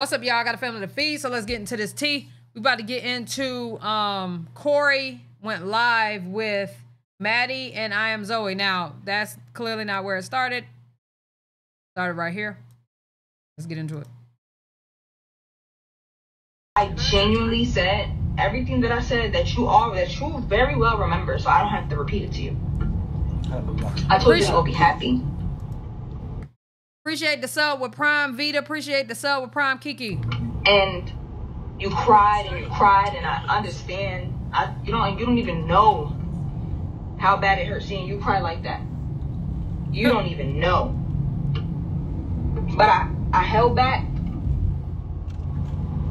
What's up, y'all? I got a family to feed, so let's get into this tea. We about to get into um Corey went live with Maddie and I am Zoe. Now, that's clearly not where it started. Started right here. Let's get into it. I genuinely said everything that I said that you all that you very well remember, so I don't have to repeat it to you. I told you to go be happy. Appreciate the sub with Prime Vita. Appreciate the sub with Prime Kiki. And you cried and you cried, and I understand. I you know you don't even know how bad it hurt seeing you cry like that. You don't even know. But I I held back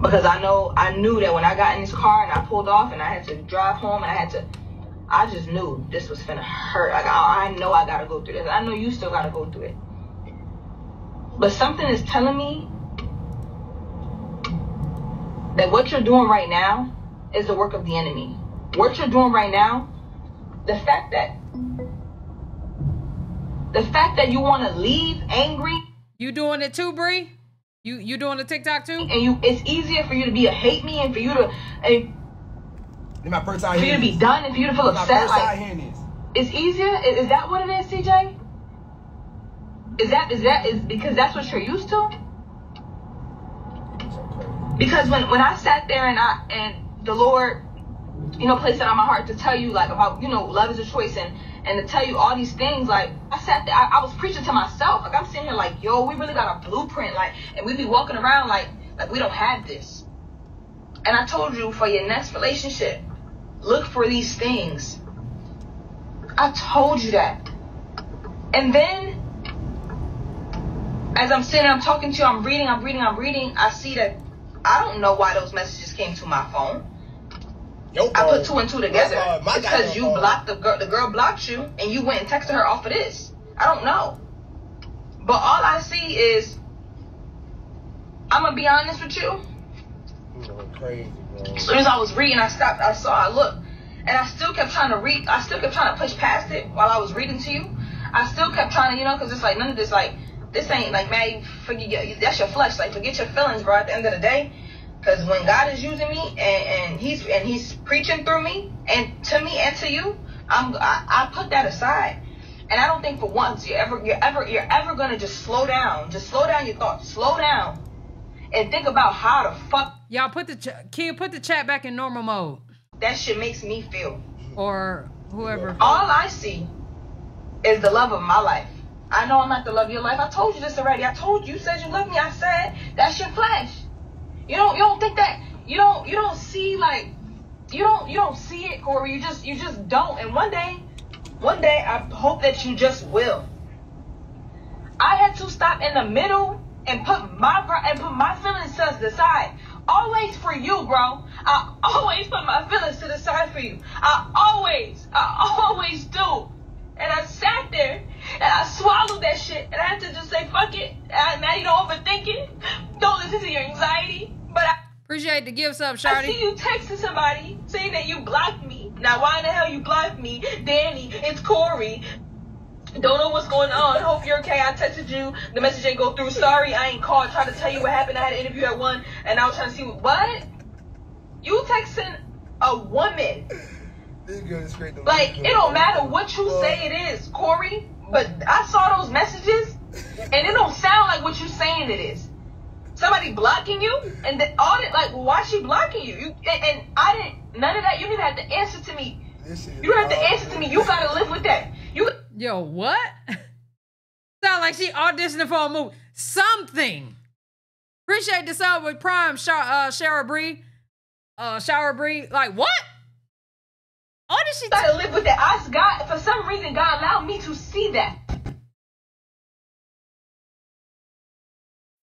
because I know I knew that when I got in this car and I pulled off and I had to drive home and I had to. I just knew this was gonna hurt. Like I, I know I gotta go through this. I know you still gotta go through it. But something is telling me that what you're doing right now is the work of the enemy. What you're doing right now, the fact that the fact that you want to leave angry You doing it too, Bree? You you doing the TikTok too? and you it's easier for you to be a hate me and for you to and This my first time for you to be this. done and for you to feel My upset first like hearing it's easier is, is that what it is CJ is that is that is because that's what you're used to? Because when when I sat there and I and the Lord, you know, placed it on my heart to tell you like about you know love is a choice and and to tell you all these things like I sat there I, I was preaching to myself. Like I'm sitting here like yo we really got a blueprint like and we be walking around like like we don't have this. And I told you for your next relationship look for these things. I told you that. And then as I'm sitting I'm talking to you I'm reading I'm reading I'm reading I see that I don't know why those messages came to my phone. Yo, I put two and two together My my because you blocked the girl. The girl blocked you, and you went and texted her off of this. I don't know, but all I see is. I'm gonna be honest with you. You going crazy, bro. As soon as I was reading, I stopped. I saw. I looked, and I still kept trying to read. I still kept trying to push past it while I was reading to you. I still kept trying to, you know, because it's like none of this, like this ain't like man, forget your, that's your flesh. Like forget your feelings, bro. At the end of the day, because when God is using me and, and he's and he's preaching through me and to me and to you, I'm I, I put that aside. And I don't think for once you're ever you're ever you're ever gonna just slow down, just slow down your thoughts, slow down, and think about how the fuck Y'all put the ch- can you put the chat back in normal mode that shit makes me feel. or whoever. All I see is the love of my life. I know I'm not the love of your life. I told you this already. I told you, you said you love me. I said that's your flesh. You don't you don't think that you don't you don't see like you don't you don't see it, Corey. You just you just don't. And one day, one day I hope that you just will. I had to stop in the middle and put my and put my feelings to the side. Always for you, bro. I always put my feelings to the side for you. I always, I always do. And I sat there and I swallowed that shit and I had to just say fuck it. And now you don't overthink it. Don't listen to your anxiety. But I Appreciate the gifts up, Shardy. I see you texting somebody saying that you blocked me. Now, why in the hell you blocked me? Danny, it's Corey. Don't know what's going on. Hope you're okay. I texted you. The message didn't go through. Sorry, I ain't called. Trying to tell you what happened. I had an interview at one, and I was trying to see what. what? You texting a woman. This girl is straight to Like, it don't matter what you say it is, Corey. But I saw those messages, and it don't sound like what you're saying it is. Somebody blocking you, and then all that, like, why she blocking you? You and, and I didn't. None of that. You didn't have to answer to me. This shit is You don't have to answer to me. You gotta live with that. You Yo, what? Sound like she auditioning for a movie. Something. Appreciate the sub with Prime, Sha- uh, Shara Bree. Uh, Shower Bree. Like, what? Oh, did she? gotta live with that. I God, for some reason, God allowed me to see that.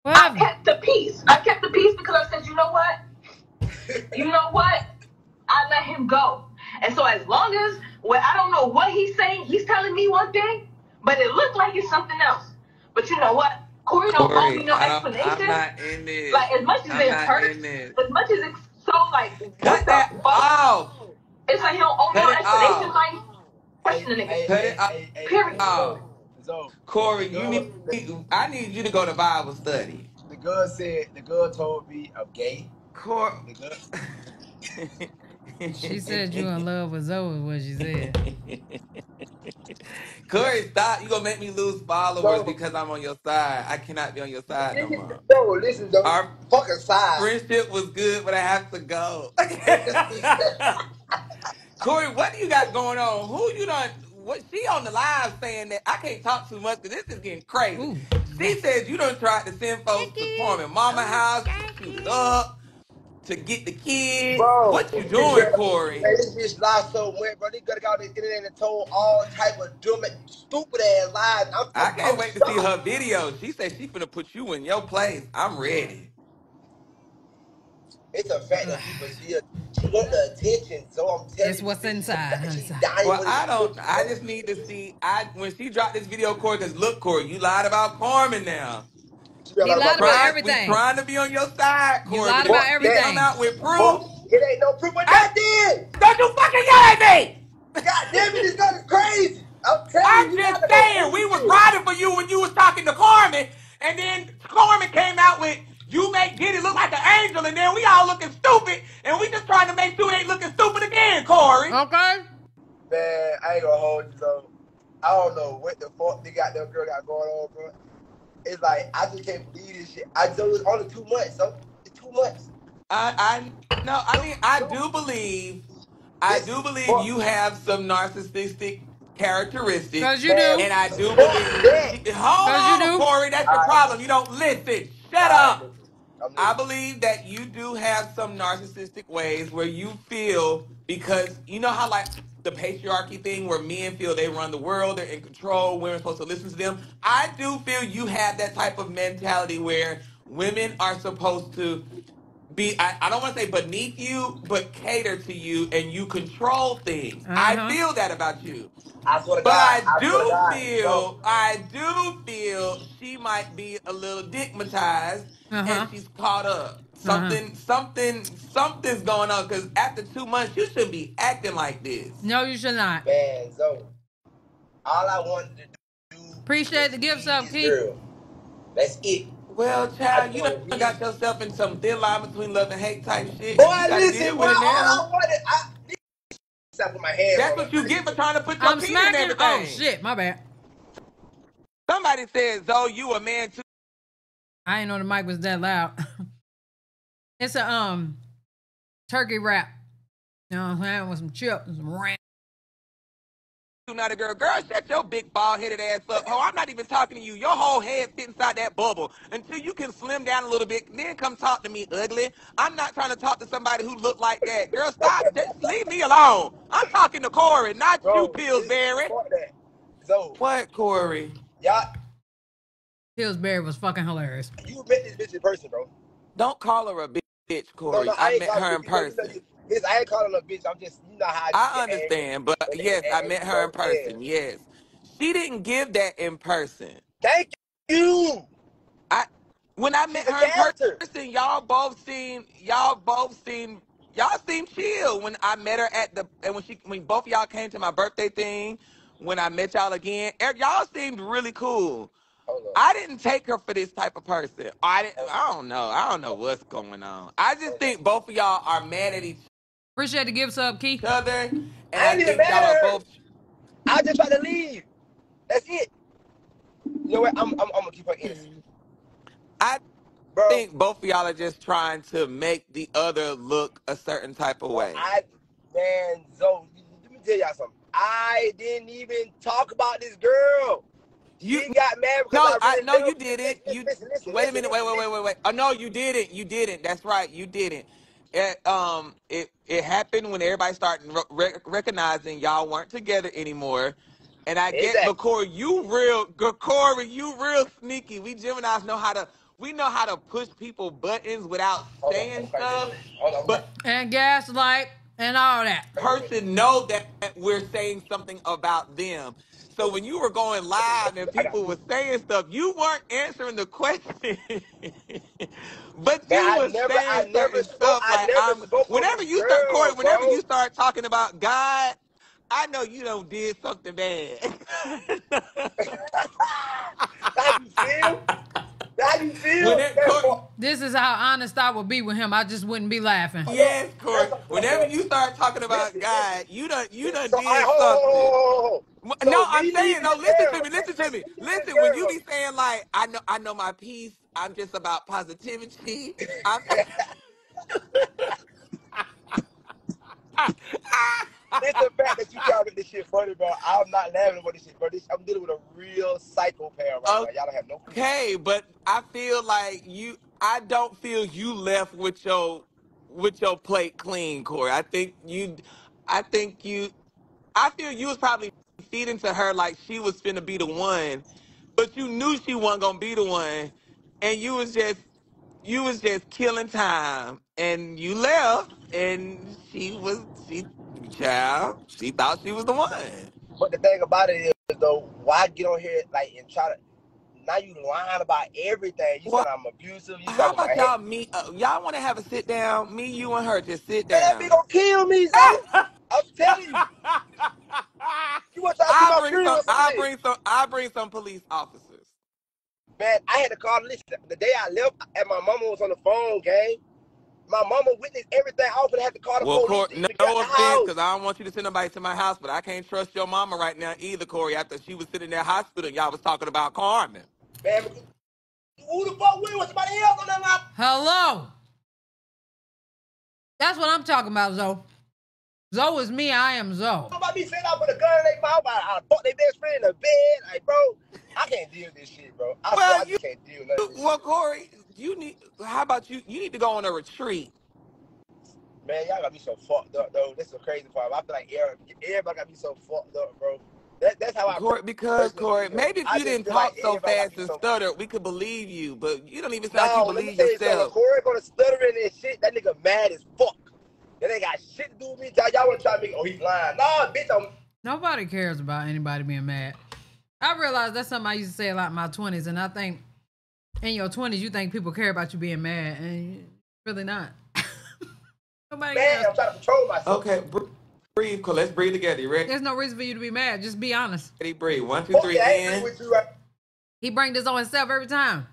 what I happened? kept the peace. I kept the peace because I said, you know what? You know what? I let him go. And so as long as well, I don't know what he's saying, he's telling me one thing, but it looked like it's something else. But you know what? Corey don't owe me Corey, no I don't, explanation. I'm not in this. like as much as I'm it hurts, as much as it's so like what Cut the that fuck? off. It's like he don't owe oh me Cut it explanation. off. Like question the nigga. Cut it off. Period. off. So, Corey, you need. I need you to go to Bible study. the girl said the girl told me I'm gay. Cor- The girl, She said you in love with Zoe. What she said. Corey, stop. You gonna make me lose followers No. because I'm on your side. I cannot be on your side no listen, more. no, listen, though. Our Fucking side. friendship was good, but I have to go. Corey, what do you got going on? Who you done? What she on the live saying that I can't talk too much because this is getting crazy. Ooh. She says you done tried to send folks to Kwame Mama oh, house to shoot up, to get the kids. Bro, what you doing, girl- Corey? Man, this bitch lied so much, bro. They could have got on the internet and told all type of dumb, stupid ass lies. I'm, I I'm- can't wait to see her video. She said she finna put you in your place. I'm ready. It's a fact that people still she want the attention, so I'm telling It's you, what's inside, She's inside. dying Well, for I don't. I just need to see. I when she dropped this video, Corey, because look, Corey, you lied about Carmen now. She be He lied bro, about Trying- everything. We trying to be on your side, You lied about if you everything. Come out with proof. bro, It ain't no proof of nothing. Don't you fucking yell at me! God damn it, this guy is crazy. I'm telling I'm you. you just gotta saying, we was riding for you when you was talking to Carmen, and then Carmen came out with you make Diddy look like an angel, and then we all looking stupid, and we just trying to make sure ain't looking stupid again, Corey. Okay. Man, I ain't gonna hold you though. I don't know what the fuck they got that girl got going on, bro. It's like I just can't believe this shit. I so it's only two months, so it's two months. I, I no, I mean, I do believe, I do believe you have some narcissistic characteristics. Because you Man, do. And I do Fuck believe. that. Hold 'Cause you on, do. Corey. That's the Alright. problem. You don't listen. Shut up. I'm I listening. believe that you do have some narcissistic ways where you feel because you know how like the patriarchy thing where men feel they run the world, they're in control, women are supposed to listen to them. I do feel you have that type of mentality where women are supposed to be I, I don't want to say beneath you, but cater to you and you control things. Uh-huh. I feel that about you. I swear to But God. I swear to do God, feel, I do feel she might be a little digmatized Uh-huh. and she's caught up. Uh-huh. Something, something, something's going on. Because after two months, you should be acting like this. No, you should not. Man, so all I wanted to do Appreciate the gifts up, this Keith. That's it. Well, child, you wanna done got yourself in some thin line between love and hate type shit. Boy, you listen, deal boy, all. I wanted, I stop with my hands. That's on what you get for trying to put your I'm penis in oh, everything. Oh, shit. My bad. Somebody says, "Oh, you a man too." I didn't know the mic was that loud. it's a um turkey wrap. You know what I'm saying? With some chips and some ranch. not a girl. Girl, shut your big bald headed ass up. Ho, I'm not even talking to you. Your whole head fit inside that bubble. Until you can slim down a little bit, then come talk to me, ugly. I'm not trying to talk to somebody who look like that. Girl, stop. Just leave me alone. I'm talking to Corey, not Bro, you, Pillsbury. Fuck. So, What, Corey? y'all, Pillsbury was fucking hilarious. you met this bitch in person, bro. Don't call her a bitch, No, Corey. no, I ain't met her in you- know, you know, person. you- Listen, I ain't calling her a bitch. I'm just, you know how I get angry. understand, but When they yes, I angry, met her in. Yeah. person. Yes. She didn't give that in person. Thank you. I when I met a her in character. person, y'all both seemed y'all both seemed y'all seemed chill when I met her at the and when she when both of y'all came to my birthday thing. When I met y'all again, er- y'all seemed really cool. Hold on. I didn't take her for this type of person. I didn't. I don't know. I don't know what's going on. I just think both of y'all are mad at each Appreciate the gifts up, Keith. other, and I I, ain't even think y'all mad are both. I just tried to leave. That's it. You know what? I'm, I'm, I'm gonna keep her innocent, I bro. think both of y'all are just trying to make the other look a certain type of way. I, man, so let me tell y'all something. I didn't even talk about this girl. You she got mad because No, I I no, you didn't. You listen, listen, wait a minute. Wait, wait, wait, wait, wait. Oh no, you didn't. You didn't. That's right. You didn't. It, um, it it happened when everybody started re- recognizing y'all weren't together anymore. And I get, Exactly. but Corey, you real, good Corey, you real sneaky. We Gemini's know how to, we know how to push people buttons without Hold saying I'm stuff. this. Hold on, But And gaslight and all that. person know that we're saying something about them. So when you were going live and people were saying stuff, you weren't answering the question. but you were never- saying certain stuff I like never I'm spoke on whenever you start girl, Corey, whenever bro. you start talking about God, I know you don't did something bad. Thank you, How you feel? When that Man, This is how honest I would be with him. I just wouldn't be laughing. Yes, Corey. Whenever you start talking about God, you done you done So, did I, hold, hold, something. hold, hold, hold. So no, I'm saying no. Listen girl- to me. Listen to me. Listen. When you be saying like, I know, I know my peace. I'm just about positivity. I'm. It's the fact that you trying to make this shit funny, bro. I'm not laughing about this shit, bro. This, I'm dealing with a real psychopath right Oh. now. Y'all don't have no okay, but I feel like you. I don't feel you left with your with your plate clean, Corey. I think you. I think you. I feel you was probably feeding to her like she was finna be the one, but you knew she wasn't gonna be the one, and you was just you was just killing time, and you left, and she was she child. She thought she was the one. But the thing about it is, though, why get on here like and try to? Now you lying about everything. You Well, said I'm abusive. You How about y'all meet? Uh, y'all want to have a sit down? Me, you, and her just sit Man, that down. bitch gonna kill me, I'm telling you. You want to I bring some. I bring some. I bring some police officers. Man, I had to call. Listen, the day I left, and my mama was on the phone, gang. My mama witnessed everything. I was gonna have to call the Well, police Cor- to no even get out the offense, because I don't want you to send nobody to my house, but I can't trust your mama right now either, Corey. After she was sitting in that hospital, and y'all was talking about Carmen. Man, who the fuck we with somebody else on that line? Hello. That's what I'm talking about, Zoe. Zoe is me. I am Zoe. About me sitting out with a gun in their mouth. I, I fuck their best friend in the bed. Like, bro, I can't deal with this shit, bro. I Well, swear I you- just can't deal with none of this Well, shit. Corey, you need. How about you? You need to go on a retreat. Man, y'all got me so fucked up, though. That's the crazy part. I feel like everybody, everybody got me so fucked up, bro. That, that's how I Corey, because Corey, maybe if you didn't talk like so fast and so- stutter, we could believe you. But you don't even sound No, like you let me believe tell you something. yourself. Corey gonna stuttering and shit. That nigga mad as fuck. That ain't got shit to do with me. Y'all, y'all wanna try to make, oh, he's lying. Nah, bitch, I'm, Nobody cares about anybody being mad. I realize that's something I used to say a lot in my 20s, and I think in your 20s, you think people care about you being mad, and really not. Nobody man, cares. I'm trying to control myself. Okay, breathe. Corey. Let's breathe together. You ready? There's no reason for you to be mad. Just be honest. Ready? Breathe. One, two, Fuck three. yeah, I ain't agree In. with you right He bring this on himself every time.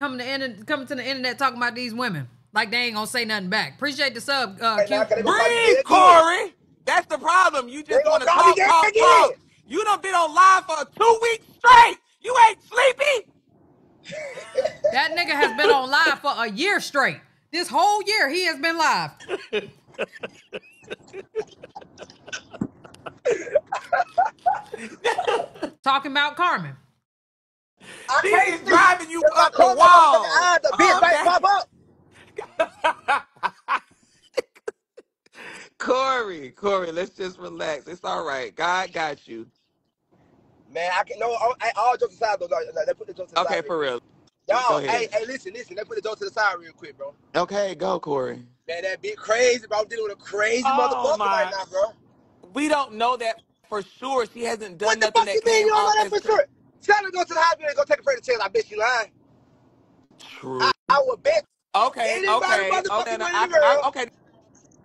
Coming to internet, coming to the internet talking about these women like they ain't gonna say nothing back. Appreciate the sub, uh, Right Q. now, can they go fight Breathe. Corey. That's the problem. You just want to call talk, talk, again. talk. You done been on live for two weeks straight. You ain't sleepy. That nigga has been on live for a year straight. This whole year he has been live. Talking about Carmen. I She can't is driving you up the wall. motherfucking eyes, the bitch Okay. might pop up. Corey, Corey, let's just relax. It's all right. God got you. Man, I can no. All, I- all jokes aside, though, like, like, let's put the jokes to the Okay, side. for real. Y'all, hey, ahead. hey, listen, listen. Let's put the jokes to the side real quick, bro. Okay, go, Corey. Man, that bitch crazy, bro. I'm dealing with a crazy Oh, motherfucker my- right now, bro. We don't know that for sure. She hasn't done What the nothing fuck you that mean came you don't off know that as for sure? Tell her to go to the hospital and go take a pregnant test. I bet you lying. true. I, I would bet Okay, Anybody okay, okay. now, I. I, okay.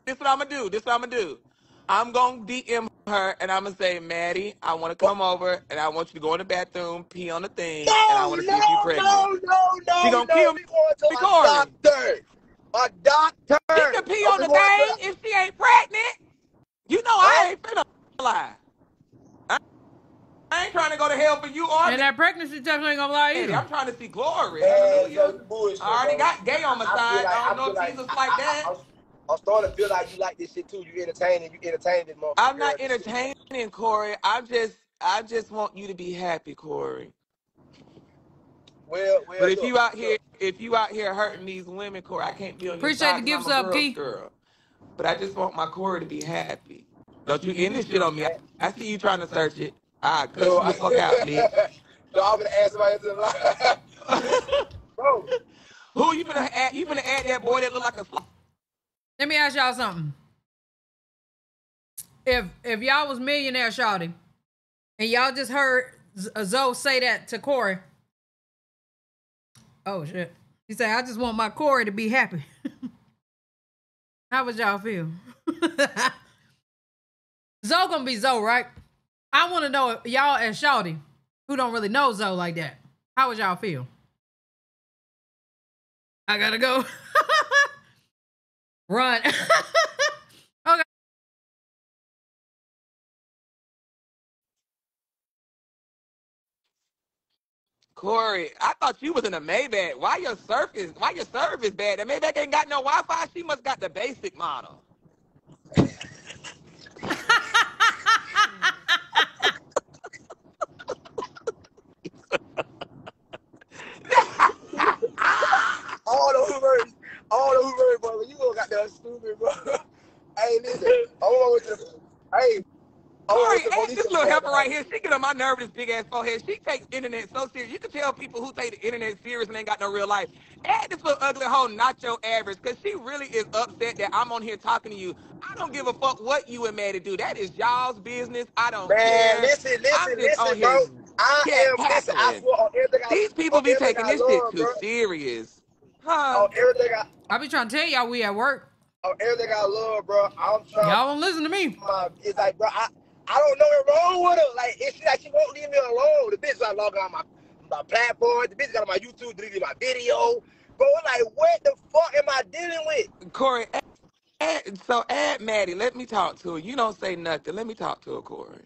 This what I'm gonna do. This what I'm gonna do. I'm gonna DM her and I'm gonna say, Maddie, I want to come over and I want you to go in the bathroom, pee on the thing, no, and I want to no, see if you're pregnant. no, no, no, She gonna no. kill going me, a Corey. doctor. A doctor. She can pee on the thing if she ain't pregnant. You know I ain't finna lie. I, I ain't trying to go to hell for you or And that pregnancy test ain't gonna lie Maddie. either. I'm trying to see glory. Man, Hallelujah. bullshit, I already got gay on my I side. like- I don't feel know like- Jesus I- like I- that. I, I'm, I'm starting to feel like you like this shit too. You entertaining, you entertaining this motherfucker. I'm not girl, this shit. entertaining, Corey. I'm just, I just want you to be happy, Corey. Well, well, But if look, you out look. here, if you out here hurting these women, Corey, I can't be on your Appreciate side the 'cause gifts I'm up, girl's girl. But I just want my Corey to be happy. Don't you end this shit on me. I, I see you trying to search it. I cuss No, you the fuck out, bitch. no, I'm gonna ask somebody to lie. Bro, Who you gonna add? You gonna add that boy that look like a fly? Let me ask y'all something. If if y'all was millionaire shouting, and y'all just heard Z- uh, Zoe say that to Corey, oh shit, he said, "I just want my Corey to be happy." How would y'all feel? Zoe gonna be Zoe, right? I want to know if y'all as Shawty, who don't really know Zoe like that, how would y'all feel? I gotta go. Run. okay. Corey, I thought you was in a Maybach. Why your surf is why your serve is bad? That Maybach ain't got no Wi-Fi. She must got the basic model. all the Hoovers, all the Hoovers, bro. Stupid, bro. hey, listen. I'm going to the. Hey. Corey, going to the ask police this little helper right here. She get on my nerve with this big ass forehead. She takes internet so serious. You can tell people who take the internet serious and ain't got no real life. Add this little ugly hoe not your average, cause she really is upset that I'm on here talking to you. I don't give a fuck what you and Maddie do. That is y'all's business. I don't Man, care. listen, listen, listen, bro. I am, listen, I swear on everything These people be taking this shit too serious. Huh? On everything I, I be trying to tell y'all we at work. on everything I love, bro. I'm trying. Y'all don't listen to me. my, it's like, bro, I, I don't know what's wrong with her. Like, it's like she won't leave me alone. The bitch got logging on my, my platform. The bitch got on my YouTube, deleting my video. Bro, like, what the fuck am I dealing with? Corey, add, add- so add Maddie. Let me talk to her. You don't say nothing. Let me talk to her, Corey.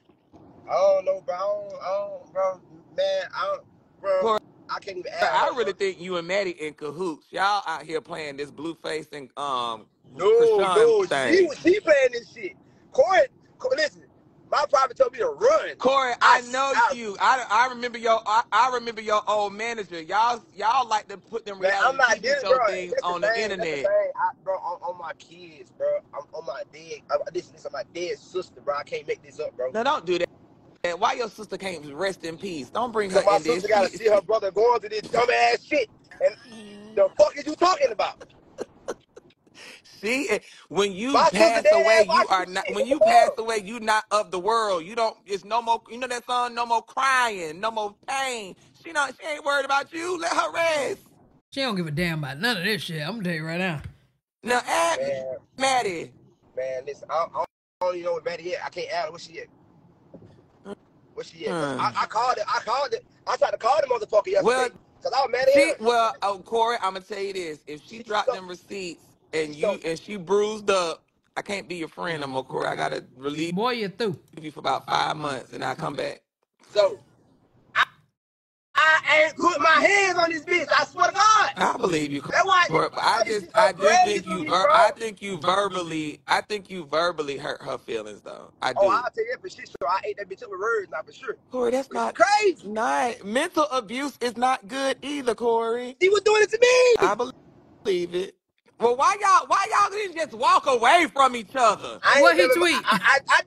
I don't know, bro. I don't, I don't bro. Man, I don't, bro. Corey, I can't even add I really think you and Maddie in cahoots. Y'all out here playing this Blueface and um No, Chrisean no, she thing. was she playing this shit. Corey, listen, my private told me to run. Corey, I, I know I, you. I, I remember your I, I remember your old manager. Y'all y'all like to put them man, reality not TV show things That's the on the thing. The internet. I, bro. On, on my kids, bro. I'm on my dead. I, this, this is my dead sister, bro. I can't make this up, bro. Now don't do that. And why your sister can't rest in peace? Don't bring her Cause my in this. sister gotta see her brother going through this dumbass shit. And mm-hmm. the fuck is you talking about? See, when you My sister pass dead away, ass you watching are not. When you pass fuck? away, you not of the world. You don't. It's no more. You know that song, no more crying, no more pain. She not. She ain't worried about you. Let her rest. She don't give a damn about none of this shit. I'm gonna tell you right now. Now, add Man, Maddie. man, listen, I, I don't even know what Betty is. I can't add her. Where she at? Where she at? 'Cause Hmm. I, I called it. I called it. I tried to call the motherfucker yesterday. Well, Cause I was mad at she. her. Well, oh, Corey, I'm gonna tell you this: if she She dropped so, them receipts she and so, you and she bruised up, I can't be your friend no more, Corey. I gotta relieve Boy, you're through. you for about five months, and I come back. so. I, I ain't put my hands on this bitch. I swear to God. I believe you. That's why Corey, but I just, I do think you, me, ver- bro. I think you verbally, I think you verbally hurt her feelings, though. I oh, do. Oh. I'll tell you that for. Sure, I ate that bitch up with words now for sure. Corey, that's But not, crazy. not mental abuse is not good either, Corey. She was doing it to me. I believe it. Well, why y'all, why y'all didn't just walk away from each other, I What he never. tweet? I, I, I,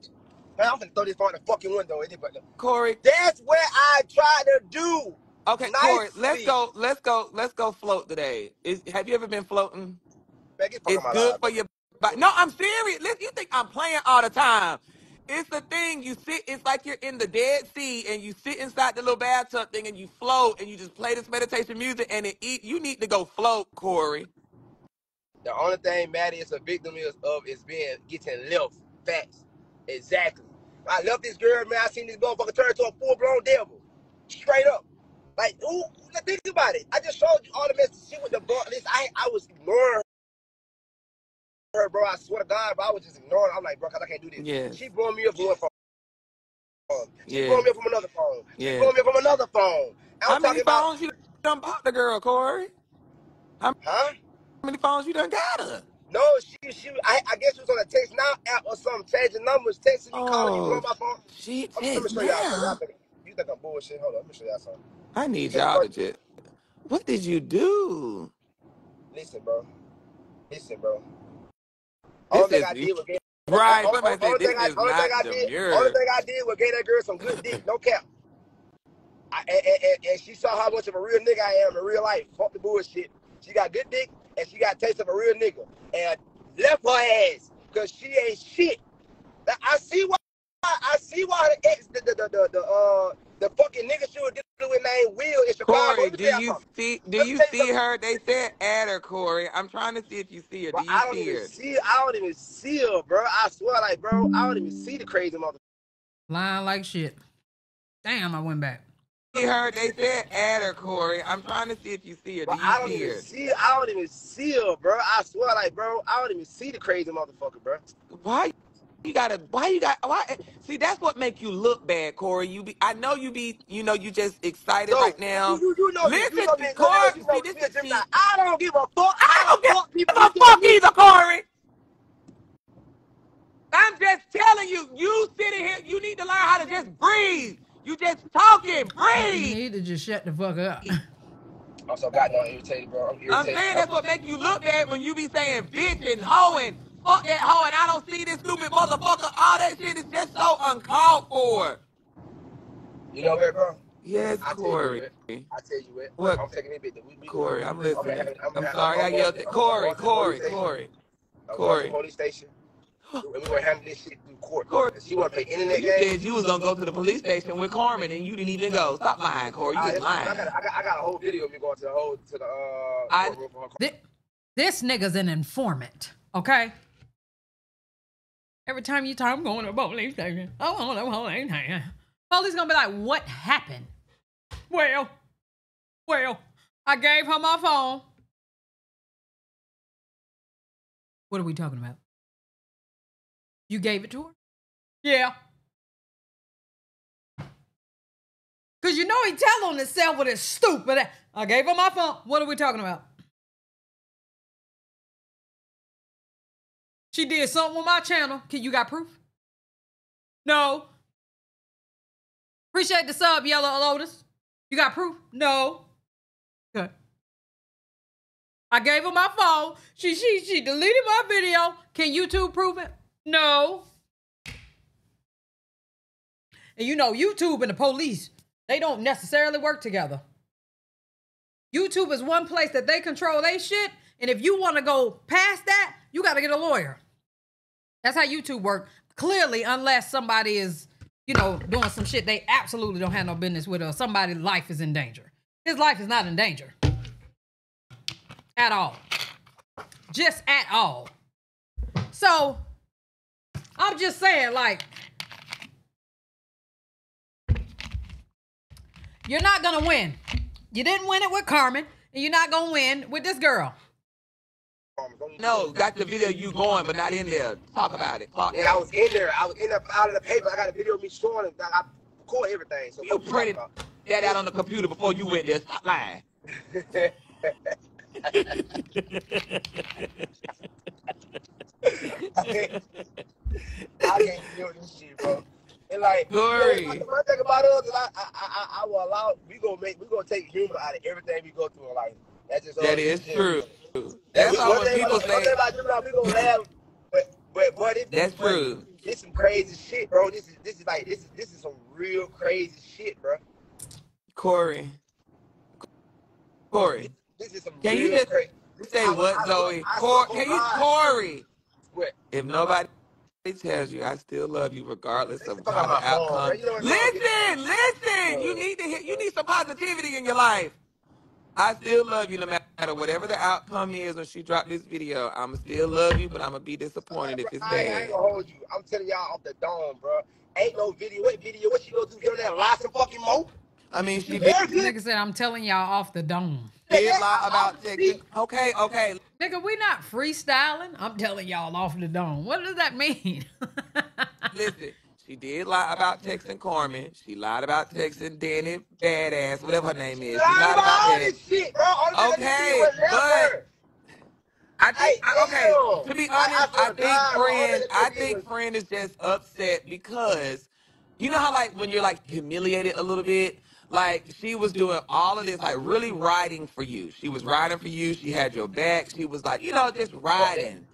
man, I'm gonna throw this phone in the fucking window. But Corey? that's what I tried to do. Okay, Corey, let's go, let's go, let's go float today. Is, have you ever been floating? Fuck It's my good for your body. No, I'm serious. Listen, you think I'm playing all the time. It's the thing you sit, it's like you're in the Dead Sea and you sit inside the little bathtub thing and you float and you just play this meditation music and it eat, you need to go float, Corey. The only thing Maddie is a victim is of is being getting left. Facts. Exactly. I left this girl, man. I seen this motherfucker turn into a full blown devil. Straight up. Like, ooh, think about it. I just showed you all the messages. She with the bro. Listen, I I was ignoring her, bro. I swear to God, bro. I was just ignoring her. I'm like, bro, cause I can't do this. Yes. She blowing me up from one phone. She Yes. blowing me up from another phone. She Yes. blowing me up from another phone. How I'm many talking about, phones you done bought the girl, Corey? huh? How many phones you done got her? No, she she. I, I guess she was on a text now app or something, changing numbers, texting me, calling me, Oh, blowing my phone. she I'm, text show y'all something. Y'all now. you think I'm bullshit? Hold on, let me show y'all something. I need So y'all to first, just, what did you do? listen, bro. Listen, bro. This Only thing is, I did was get. right, Only, somebody say only this thing I, is only thing not I did, only demure. thing I did was gave that girl some good dick, no cap. I, and, and, and, and she saw how much of a real nigga I am in real life. Fuck the bullshit. She got good dick and she got taste of a real nigga. And left her ass because she ain't shit. Now, I see why. I see why the ex, the the the, the, the uh the fucking nigga she was dealing with named Will in Chicago. Corey, do tell y'all you something. see? Do Let you see something. her? They said add her, Corey. I'm trying to see if you see her. Bro, Do you I don't see even her? see. I don't even see her, bro. I swear, like, bro, I don't even see the crazy mother. Lying like shit. Damn, I went back. her. They said add her, Corey. I'm trying to see if you see her. Do you I don't see even her? see. I don't even see her, bro. I swear, like, bro, I don't even see the crazy motherfucker, bro. Why you gotta? Why you got? Why? See, that's what make you look bad, Corey. You be. I know you be. You know, you just excited So, right now. You, you know, Listen, you know, me, Corey, you know, see, this is Gemini. I don't give a fuck. I don't fuck give people a who fuck do me. either, Corey. I'm just telling you. You sitting here. You need to learn how to just breathe. You just talking. breathe You need to just shut the fuck up. I'm so goddamn irritated, bro. I'm irritated. I'm saying that's what make you look bad when you be saying bitch and hoe and fuck that hoe and I don't see this stupid motherfucker. All that shit is just so uncalled for. You know what, bro? Yes, I tell you Corey. what. I tell you what. What? I'm taking it bit. We, we, Corey, I'm I'm gonna listening. have- I'm I'm gonna sorry I I'm gonna- yelled at I'm Corey, going to the Corey, police station. Corey. I'm Corey. going to the police station. And we're gonna handle this shit through court. Corey. She wanna play internet You games. said you was gonna go to the police station with Carmen and you didn't even go. Stop lying, Corey. You I, just I, lying. got, I, got, I got a whole video of me going to the whole to the uh I- courtroom for her. Thi- This nigga's an informant, okay? Every time you talk, I'm going to the police station. I'm going to the police station. Police gonna be like, what happened? Well, well, I gave her my phone. What are we talking about? You gave it to her? Yeah. Cause you know he tell on himself with his stupid. I gave her my phone. What are we talking about? She did something with my channel. Can you got proof? No. Appreciate the sub, Yellow Lotus. You got proof? No. Good. I gave her my phone. She she she deleted my video. Can YouTube prove it? No. And you know, YouTube and the police, they don't necessarily work together. YouTube is one place that they control they shit. And if you want to go past that, you got to get a lawyer. That's how YouTube work. Clearly, unless somebody is, you know, doing some shit they absolutely don't have no business with, or somebody's life is in danger. His life is not in danger at all. Just at all. So, I'm just saying, like, you're not gonna win. You didn't win it with Carmen, and you're not gonna win with this girl. No, got the video you going, but not in there. Talk about it. Talk Yeah, I was in there. I was in there out of the paper. I got a video of me showing it. I record everything. So You printed that out on the computer before you went there. Stop lying. I can't deal with this shit, bro. And like, Corey. you know, my thing about us is I, I, I, I will allow. We gonna make. We gonna take humor out of everything we go through in life. That's just That us. true. That's we- all when people say. about we gonna laugh, but but but it, That's true. This some crazy shit, bro. This is this is like this is this is some real crazy shit, bro. Corey. Corey. This is some Can you just crazy. say I- what, I- Zoe? I- Cor- can you, Corey? What? If nobody tells you, I still love you regardless of how the phone, outcome. You know Listen, listen. You need to hear. You need some positivity in your life. I still love you no matter whatever the outcome is when she dropped this video. I'ma still love you, but I'ma be disappointed if it's I, I ain't gonna hold you. I'm telling y'all off the dome, bro. Ain't no video. What video? What she gonna do? Get on lie some fucking more? I mean, she did, Very good. Nigga said, I'm telling y'all off the dome. did lie about texting. Okay, okay. Nigga, we not freestyling. I'm telling y'all off the dome. What does that mean? Listen, she did lie about texting Carmen. She lied about texting Danny Badass, whatever her name is. She Lie lied about about that. this shit, bro. I Okay, but- I think Hey, okay. To be I- I honest, I, think friend. I think friend is just upset because you know how like when you're like humiliated a little bit. Like she was doing all of this, like really riding for you. She was riding for you. She had your back. She was like, you know, just riding.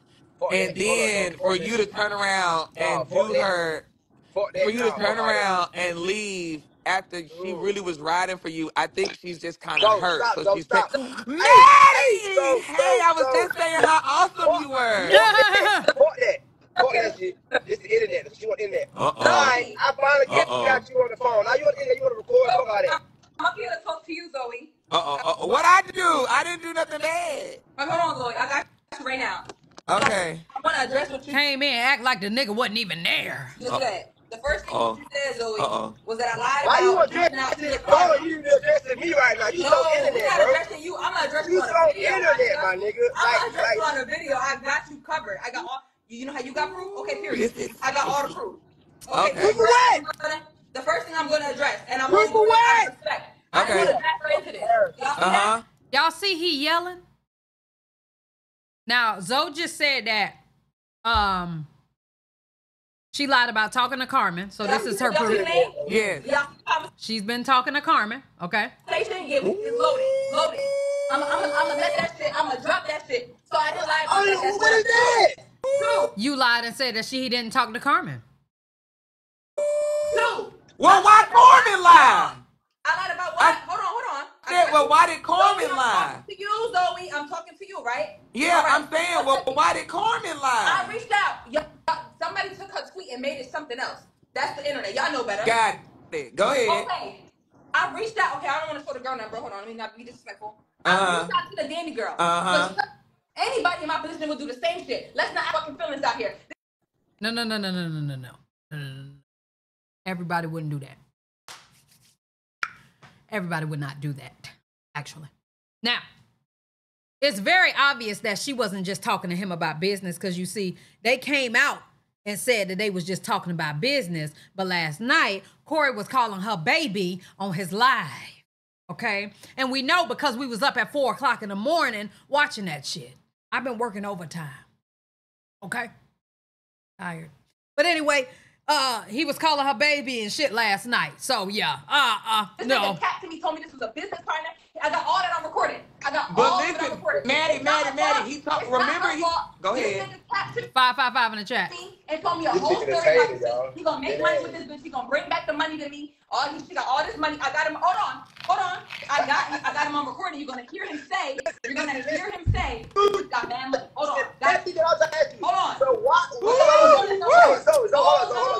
And then for you to turn around and do her, Fuck that. for you to turn fuck around and leave after she Ooh. really was riding for you, I think she's just kind Bro, of hurt. stop, so bro, she's stop. saying, Hey, Maddie, hey, bro, hey, I was bro. just saying how awesome you were. that. Fuck that. Fuck that shit. This the internet. She want internet. Uh-oh. Alright, I finally get Uh-oh. got you on the phone. Now you want internet, you want to record, fuck all that. I'm here to talk to you, Zoe. Uh-oh, uh-oh. What I do? I didn't do nothing bad. Wait, hold on, Zoe. I got you right now. Okay. I want to address what you Came in, act like the nigga wasn't even there. just Uh- said. The first thing Uh-oh. you said, Zoe, Uh-oh. was that I lied Why you about reaching out addressing to this the boy? car. You even addressing me right now. You No, so we're internet, not bro. addressing you. I'm not addressing You you on so a video. internet, my nigga. I'm Like, addressing you on a video. I got you covered. I got all. You know how you got proof? Okay, period. I got all the proof. Okay. the Proof what? gonna- The first thing I'm going to address, and I'm Proof going to what? respect. Okay. I'm going to back right into this. Y'all see Uh huh. Y'all see he yelling? Now, Zoe just said that um she lied about talking to Carmen. So this is her Y'all see the proof. name? Yes. Y'all see the She's been talking to Carmen. Okay. conversation? Yeah, it's loaded. Loaded. I'm I'm I'm gonna let that shit. I'm gonna drop that shit. So I didn't lie about oh, that. What is that? Two. You lied and said that she didn't talk to Carmen. Two. Well, why Carmen lie? I lied about what? I- hold on, hold on. I Yeah, got well, why did Zoe, Carmen I'm lie? talking to you, Zoe. I'm talking to you, right? Yeah, All right. I'm saying, well, why did Carmen lie? I reached out. Y'all, somebody took her tweet and made it something else. That's the internet. Y'all know better. Got it. Go ahead. Okay. I reached out. Okay, I don't want to show the girl number. Hold on. Let me not be disrespectful. Uh-huh. I reached out to the Danny girl. Uh-huh. Anybody in my position would do the same shit. Let's not have fucking feelings out here. No, no, no, no, no, no, no, no. No, no, no, no. Everybody wouldn't do that. Everybody would not do that, actually. Now, it's very obvious that she wasn't just talking to him about business because you see, they came out and said that they was just talking about business. But last night, Corey was calling her baby on his live. Okay. And we know because we was up at four o'clock in the morning watching that shit. I've been working overtime. Okay. Tired. But anyway, uh, he was calling her baby and shit last night. So yeah. Uh uh This no. nigga cat to me told me this was a business partner. I got all that on recording. I got But all that on listen, recording. Maddie, It's Maddie. Maddie, he talked. Remember he- go ahead. nigga cat to Five five five in the chat. me and told me a This whole story done about hated, this He gonna make Yeah. money with this bitch. He gonna bring back the money to me. All he, she got all this money. I got him. Hold on, hold on. I got, I got him on recording. You're gonna hear him say. You're gonna hear him say. Got man money. Hold on. That's Got, the thing I was asking you. Hold on. So what? Hold what- on. So, so, so, hold on, so, hold on, Hold so. on. So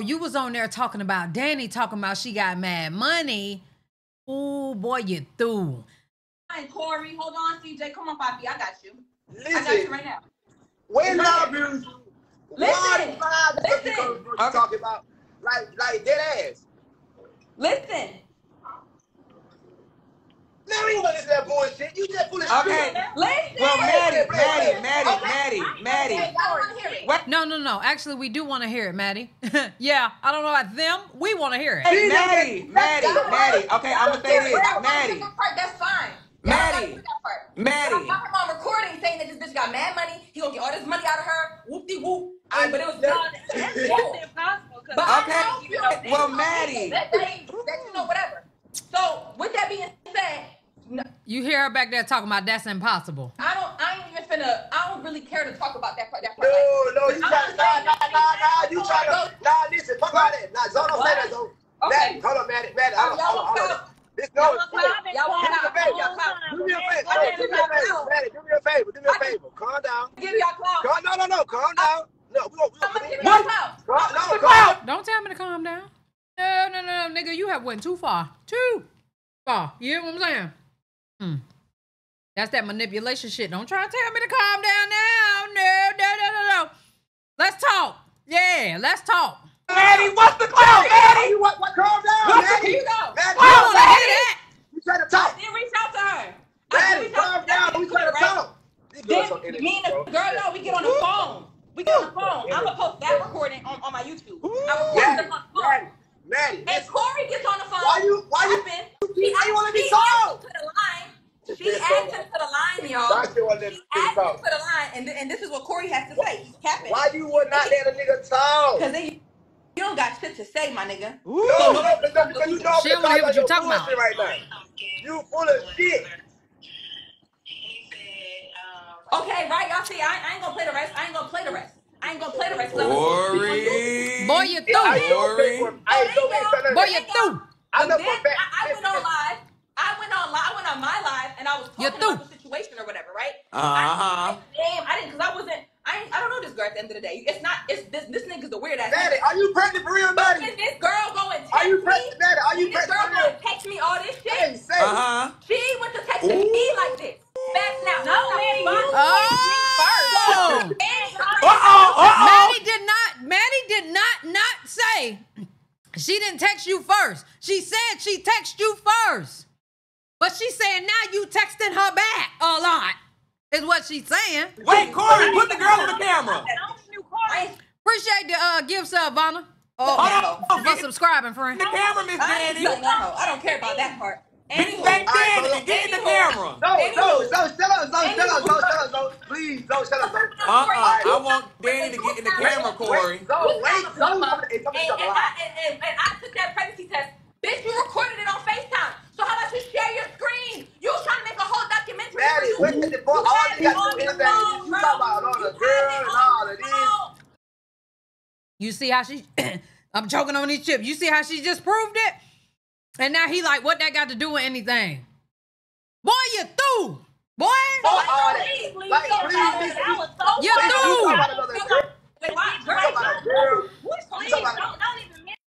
you was on there talking about Danny talking about she got mad money. Ooh boy, you threw. And Corey, hold on, CJ. Come on, Poppy. I got you. I got you Listen, right now. when y'all abuse, Listen, one five the stuff you listen. come- you talking about, like, like dead ass. Listen. Now we ain't gonna listen to that bullshit. You just full of Okay. shit. Listen. Well, Maddie, Wait, wait, Maddie. Maddie, Okay. Maddie, Maddie. y'all wanna hear it? What? No, no, no. Actually, we do want to hear it, Maddie. yeah, I don't know about them. We want to hear it. Hey, Maddie, Maddie, Y'all Maddie. Okay, I'm gonna say this, Y'all wanna Maddie. hear that part, That's fine. Maddie. gotta hear that part. Maddie. But I got him on recording saying that this bitch got mad money. He gonna get all this money out of her. Whoop de whoop. I- but it was done. that's impossible. But I Okay. know, you know, Well, Maddie. That, they, that you know whatever. So with that being said, no, You hear her back there talking about that's impossible. I don't. I ain't even finna. I don't really care to talk about that part. That part. No, no, you I'm to, nah, nah, nah, nah, you trying to, nah, listen, fuck all that. Nah, Zone, don't say that, Zone. Oh, okay. Maddie, hold on, Maddie, Maddie, hold on, Y'all hold on, hold on. This, no, Y'all it's? Y'all want me a clout? favor, Y'all want do me a favor, Go do me a favor, Maddie, do me a favor, do me a favor, calm down. Give y'all clout. Calm, no, no, no, calm down. No, we gonna, we I'm gonna gonna, give y'all clout. calm, no, The calm. Don't tell me to calm down. No, no, no, no, nigga, you have went too far. Too far. You hear what I'm saying? Hmm. That's that manipulation shit. Don't try to tell me to calm down now. No, no, no, no, no. Let's talk. Yeah, let's talk. Maddie, what's the clout, Maddie? You what, what, calm down, What? Maddie. Here you go. Maddie, I want to Maddie, hear that. you trying to I talk. did reach out to her. I Maddie, did reach calm down, we trying to right? talk. These girls on Then me and the girl, no, we get on the phone. We get on the phone. I'm gonna post that recording on, on my YouTube. I recorded Maddie, them on the Maddie, phone. Maddie, And listen. Corey gets on the phone. Why you- why you- tapping. why you wanna be she told? asked him to the line. She asked him to the line, y'all. Why you wanna let She asked him talk? to the line, and, and this is what Corey has to say. He's capping. Why you would not let a nigga talk? Because they, you don't got shit to say, my nigga. No, no, no, because because you know She don't wanna hear what you're talking about. right now. You full of shit. Okay, right? Y'all see, I, I ain't gonna play the rest. I ain't gonna play the rest. I ain't gonna play the rest. 'cause I'm gonna- Boy, you Yeah, I threw. ain't gonna pay for I ain't gonna pay for none of Boy, you threw. I know for a fact. I, I went on live. I went on live. I went on my live, and I was talking threw. about the situation or whatever, right? Uh-huh. I, damn, I didn't because I wasn't. I I don't know this girl at the end of the day. It's not. It's this. This nigga's the weird ass. Daddy, are you pregnant for real, But Daddy? can this girl go and text Are you me? pregnant, Daddy? Are you Can this pregnant girl for go and text me all this shit? Hey, say. Uh-huh. She went to texting me like this. Fast now. No, man. Oh. Uh-oh, uh-oh. Maddie did not. Maddie did not not say say she didn't text you first. She said she texted you first. But she's saying now you texting her back a lot, is what she's saying. Wait, Corey, put the girl on the camera. I only knew Corey. Appreciate the uh, gift sub, Vanna. Oh, Hold on, for get subscribing, friend. the camera, Miss I ain't Danny. doing that. I don't care about that part. Big Anywho, Bang All right, Danny, get in the camera. No, no, no, shut up, no, shut up, no, shut up, no. Please, no, shut up, no. Uh-uh, I want Danny to get in the camera, Corey. Wait, no, wait, no, no, and, and, I, and, and, and I took that pregnancy test. Bitch, you recorded it on FaceTime. So how about you share your screen? You was trying to make a whole documentary Maddie, for you. at the point, all you got to do is anything. phone, You talk about all the had girl it and on all of this. You see how she I'm choking on these chips. You see how she just proved it? And now he like, what that got to do with anything? Boy, you through. Boy. Fuck all that. Please, please, Like, don't please, please, me. I was so You proud. do. You talk about another girl. Wait, why? You talk about a girl. Please, You talk about- don't, don't even mention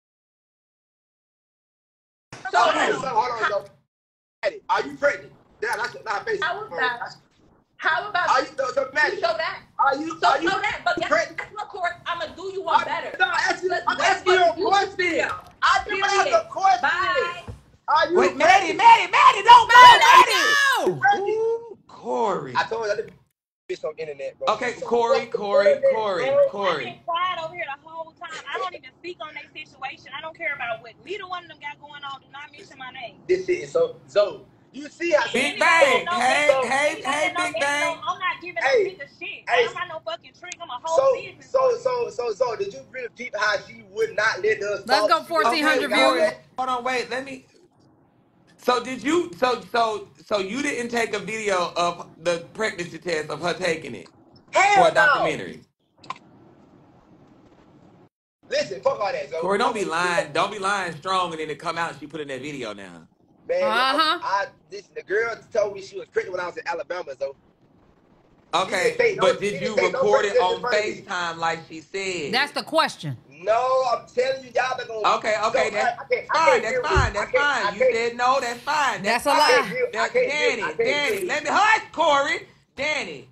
So, okay, so hold on, though. Are you pregnant? Yeah, that's not face. How was that? How about Are you, so, so you Maddie, show that? are you, So are you show that, but guess, pregnant? guess what, Corey? I'm gonna do you one better. No, I'm asking, Let's I'm wait asking you the a question. Video. I didn't ask a question. Bye. Are you Wait, Maddie. Maddie, Maddie, don't go, Maddie. No. Pregnant? Ooh, Corey. I told you I didn't bitch on internet, bro. Okay, So Corey, Corey, Corey. I've Corey. been quiet over here the whole time. I don't even speak on their situation. I don't care about what neither one of them got going on. Do not mention my name. This shit is so so. You see how Big she Bang. No, Hey, no, hey, no, hey, Big no, Bang. I'm not giving Hey, no nigga shit. hey. I'm not no fucking trick. I'm a whole So business. so so so so. Did you really peep how she would not let us? Let's talk? go 1400 Okay, viewers. Corey, Hold on, wait. Let me. So did you? So so so you didn't take a video of the pregnancy test of her taking it Hell for a no. documentary? Listen, fuck all that. So Corey, don't be lying. Don't be lying strong and then it come out and she put in that video now. Man, Uh-huh. I, I this the girl told me she was pregnant when I was in Alabama. So Okay, no- but did you say no record it on in front. FaceTime like she said? That's the question. no, I'm telling you, y'all are gonna. Okay, okay, So, that's I- I can't- I fine, can't that's fine, that's fine. You can't- said no, that's fine. That's a I lie. can't That's Danny, Danny. Let me hush, Corey. Danny.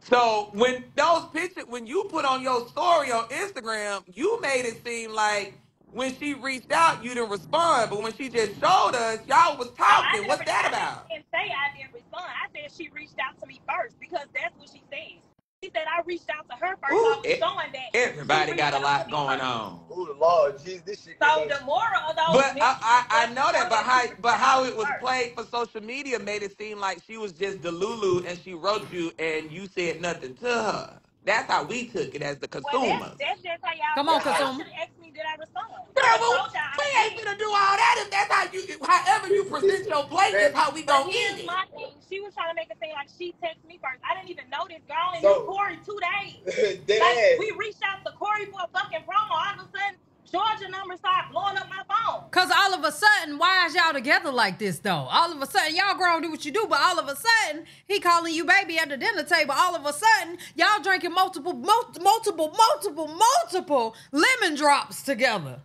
So when those pictures, when you put on your story on Instagram, you made it seem like when she reached out, you didn't respond. But when she just showed us, y'all was I talking. What's never- that I about? didn't say I didn't respond. I said she reached out to me first because that's what she said. She said I reached out to her first. Ooh, I was showing that. Everybody got a lot going first. on. Oh the Lord, jeez, this shit. So the moral of those But I, I, I know that, but how, but how it was first. played for social media made it seem like she was just Delulu and she wrote you and you said nothing to her. That's how we took it as the Well, consumer. that's, that's just how y'all. Come on, consumer. should me did I respond. Girl, I well, told y'all I we ain't gonna do all that if that's how you, however you present your plate is how we But gonna here's eat it. my thing. She was trying to make it seem like she texted me first. I didn't even know this girl. I only So- knew Corey two days. Like, ass. we reached out to Corey for a fucking promo. All of a sudden, Georgia number started blowing up my phone. Cause all of a sudden, why is y'all together like this though? All of a sudden, y'all grown do what you do, but all of a sudden, he calling you baby at the dinner table. All of a sudden, y'all drinking multiple, mul- multiple, multiple, multiple lemon drops together.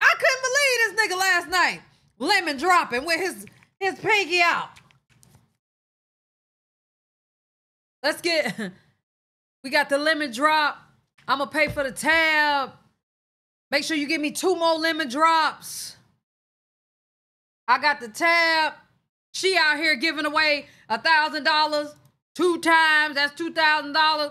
I couldn't believe this nigga last night. Lemon dropping with his his pinky out. Let's get. We got the lemon drop. I'm gonna pay for the tab. Make sure you give me two more lemon drops. I got the tab. She out here giving away a thousand dollars two times. That's two thousand dollars.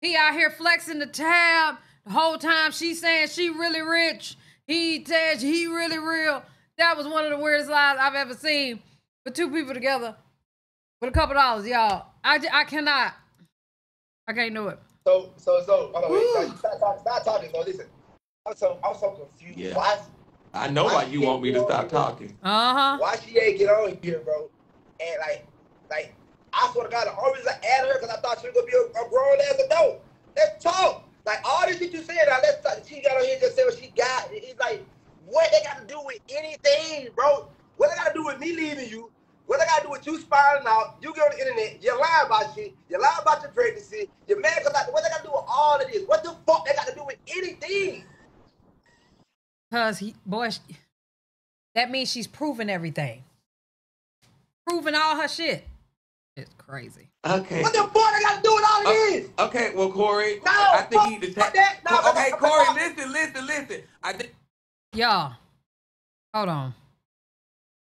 He out here flexing the tab the whole time. She saying she really rich. He says he really real. That was one of the weirdest lies I've ever seen. For two people together with a couple dollars, y'all. I, j- I cannot. I can't do it. So so so. Hold on, wait. Stop, stop, stop, stop talking. No, listen. I'm so I'm so confused. Yeah. Why I know why you want me to stop talking. Uh huh. why she ain't get on here, bro? And like like I swear to God, the only reason I added her because I thought she was gonna be a, a grown ass adult. Let's talk. Like all this shit you saying now, let's talk. She got on here and just say what she got. It's like what they got to do with anything, bro? What they got to do with me leaving you? What they got to do with you spiraling out? You get on the internet, you're lying about shit. You're lying about your pregnancy. You're mad because what they got to do with all of this? What the fuck they got to do with anything? Cause he, boy, sh- that means she's proven everything, Proven all her shit. It's crazy. Okay. What the fuck I got to do with all of Uh, this? Okay, well, Corey, No, I think fuck you need to fuck take. that. No, okay, fuck- Corey, fuck- listen, listen, listen. Y'all, hold on.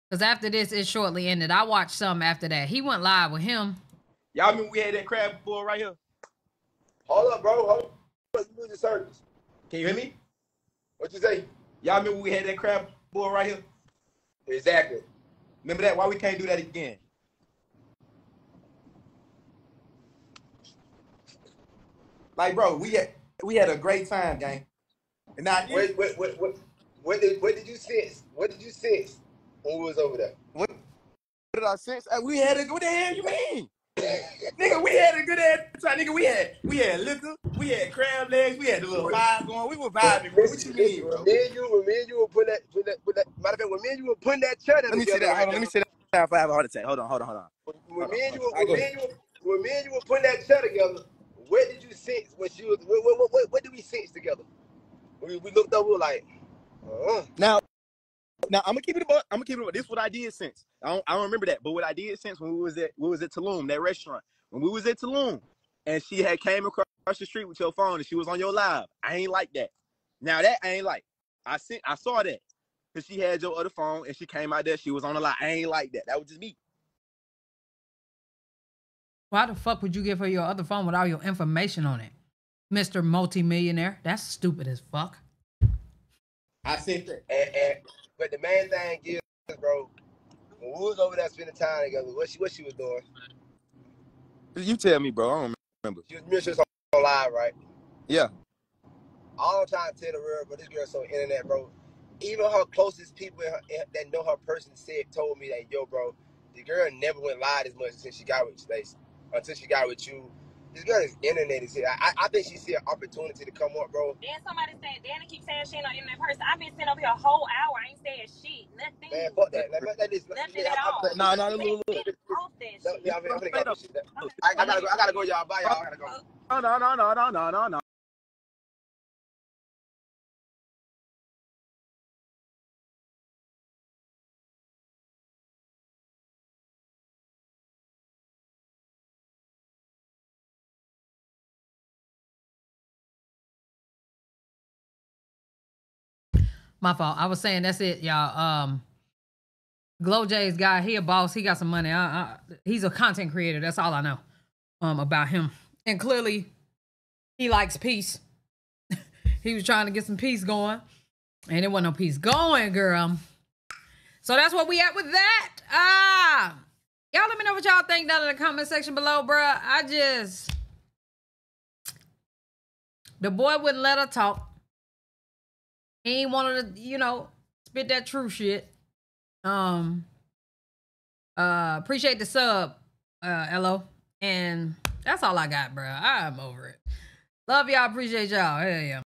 Because after this, it shortly ended. I watched some after that. He went live with him. Y'all mean we had that crab boy right here? Hold up, bro. Hold up. You lose the service. Can you hear me? What you say? Y'all remember we had that crab boy right here? Exactly. Remember that? Why we can't do that again? Like, bro, we had we had a great time, gang. And now What, what, what, what, what, did, what did you sense? What did you sense when we was over there? what did I sense? Uh, We had a what the hell you mean? Nigga, we had a good ass time. Nigga, we had we had liquor, we had crab legs, we had the little vibe going. We were vibing, bro. What you mean, bro? When me and you, when me and you were putting that, putting that, putting that, matter of fact, when me and you were putting that chair Let me down. right Hold on, let me sit down if I have a heart attack. Hold on, hold on, hold on. When me and you, I were- go when me and you, were- when me and you were putting that chair together, what did you sense when she was? What, what, what, what, what did we sense together? We, we looked up, we were like, uh, Now, now I'm gonna keep it about. I'm gonna keep it about. This is what I did since. I don't, I don't remember that, but what I did since when we was at we was at Tulum, that restaurant. When we was at Tulum, and she had came across the street with your phone and she was on your live. I ain't like that. Now that I ain't like. I sent. I saw that because she had your other phone and she came out there. She was on the live. I ain't like that. That was just me. Why the fuck would you give her your other phone with all your information on it? Mr. Multimillionaire. That's stupid as fuck. I sent that. But the main thing is, bro, when we was over there spending time together, what she, what she was doing? You tell me, bro. I don't remember. She was, was on live, right? Yeah. all I'm trying to tell the world, but this girl's so internet, bro. Even her closest people in her, that know her person said told me that, yo, bro, the girl never went live as much since she got with Stacey, until she got with you. This girl is internet is here. I, I think she see an opportunity to come up, bro. Then somebody said, Danny keep saying she ain't no internet person. I've been sitting over here a whole hour. I ain't saying shit. Nothing. Man, fuck that. Let, let, let this. Let, Nothing let, at all. No, no. Off that shit. I'm I'm finna go. I, I gotta go. I gotta go, y'all. Bye, y'all. I gotta go. No, no, no, no, no, no, no, no. My fault. I was saying that's it, y'all. Um, Glow J's guy, he a boss. He got some money. I, I, he's a content creator. That's all I know um about him. And clearly, he likes peace. he was trying to get some peace going, and there wasn't no peace going, girl. So that's what we at with that. Ah, y'all, let me know what y'all think down in the comment section below, bruh. I just the boy wouldn't let her talk. He ain't wanted to, you know, spit that true shit. Um uh appreciate the sub, uh LO. And that's all I got, bro. I'm over it. Love y'all, appreciate y'all. Hell yeah.